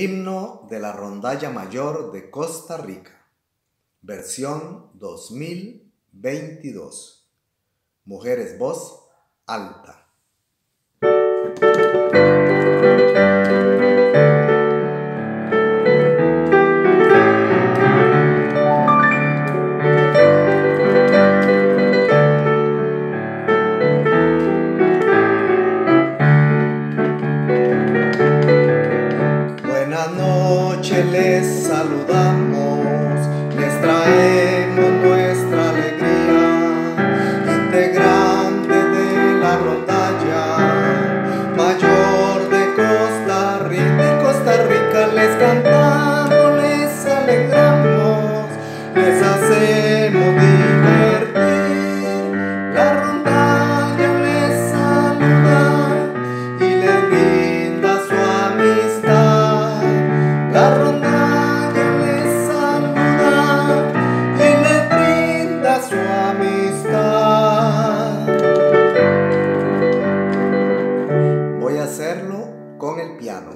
Himno de la Rondalla Mayor de Costa Rica, versión 2022. Mujeres voz alta. Noches, les saludamos, les traemos nuestra alegría, integrante de la rondalla mayor de Costa Rica, Costa Rica les cantamos, les alegramos, Voy a hacerlo con el piano.